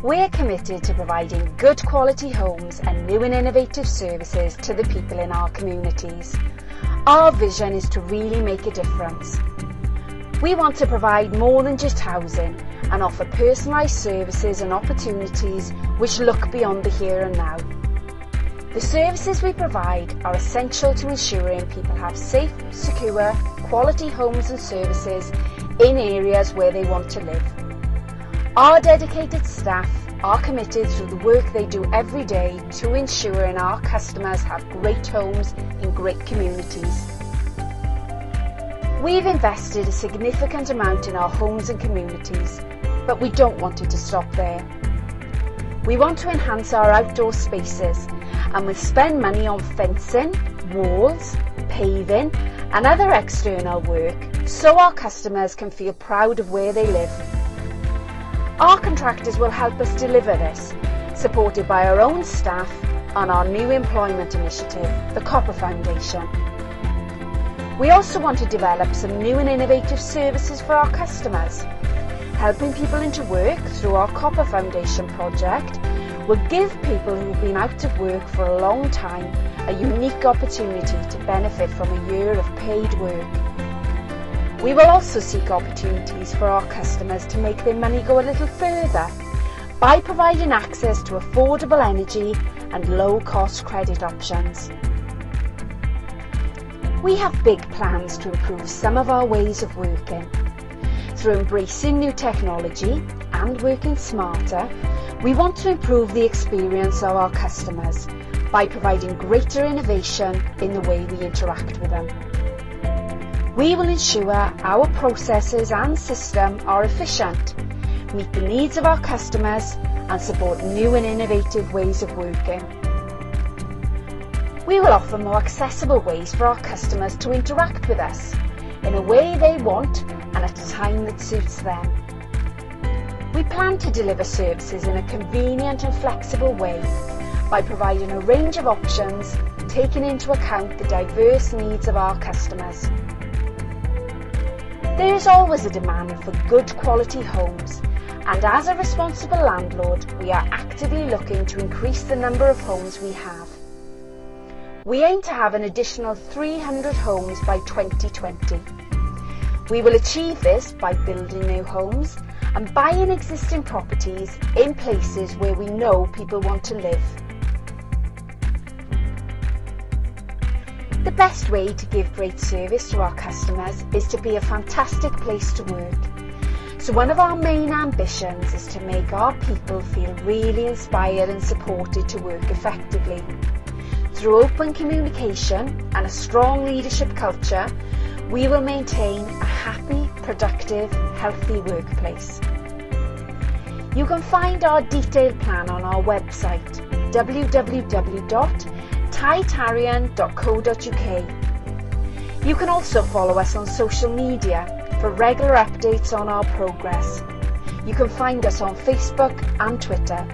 We're committed to providing good quality homes and new and innovative services to the people in our communities. Our vision is to really make a difference. We want to provide more than just housing and offer personalised services and opportunities which look beyond the here and now. The services we provide are essential to ensuring people have safe, secure, quality homes and services in areas where they want to live. Our dedicated staff are committed through the work they do every day to ensuring our customers have great homes in great communities. We've invested a significant amount in our homes and communities, but we don't want it to stop there. We want to enhance our outdoor spaces and we spend money on fencing, walls, paving and other external work so our customers can feel proud of where they live. Our contractors will help us deliver this, supported by our own staff and our new employment initiative, the Copper Foundation. We also want to develop some new and innovative services for our customers. Helping people into work through our Copper Foundation project will give people who've been out of work for a long time a unique opportunity to benefit from a year of paid work. We will also seek opportunities for our customers to make their money go a little further by providing access to affordable energy and low cost credit options. We have big plans to improve some of our ways of working. Through embracing new technology and working smarter, we want to improve the experience of our customers by providing greater innovation in the way we interact with them. We will ensure our processes and system are efficient, meet the needs of our customers and support new and innovative ways of working. We will offer more accessible ways for our customers to interact with us in a way they want and at a time that suits them. We plan to deliver services in a convenient and flexible way by providing a range of options taking into account the diverse needs of our customers. There is always a demand for good quality homes and as a responsible landlord we are actively looking to increase the number of homes we have. We aim to have an additional 300 homes by 2020. We will achieve this by building new homes and buying existing properties in places where we know people want to live. The best way to give great service to our customers is to be a fantastic place to work. So one of our main ambitions is to make our people feel really inspired and supported to work effectively. Through open communication and a strong leadership culture, we will maintain a happy, productive, healthy workplace. You can find our detailed plan on our website www.taitarian.co.uk. You can also follow us on social media for regular updates on our progress. You can find us on Facebook and Twitter